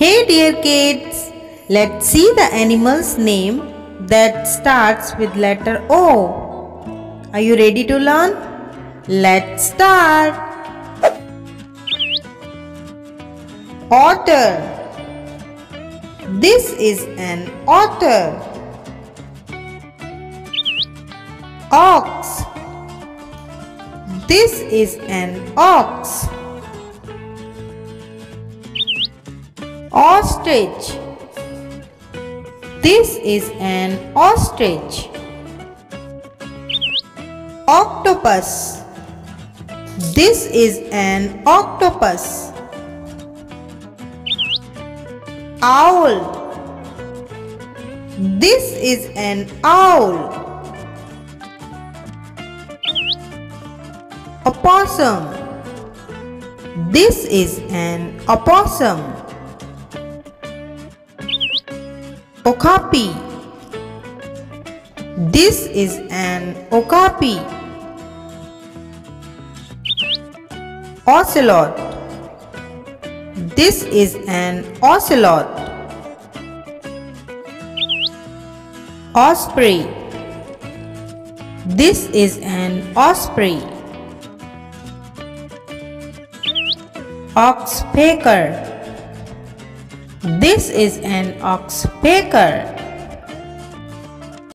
Hey dear kids, let's see the animal's name that starts with letter O. Are you ready to learn? Let's start. Otter. This is an otter. Ox. This is an ox. Ostrich. This is an ostrich. Octopus. This is an octopus. Owl. This is an owl. Opossum. This is an opossum. Okapi. This is an okapi. Ocelot. This is an ocelot. Osprey. This is an osprey. Oxpecker. This is an oxpecker.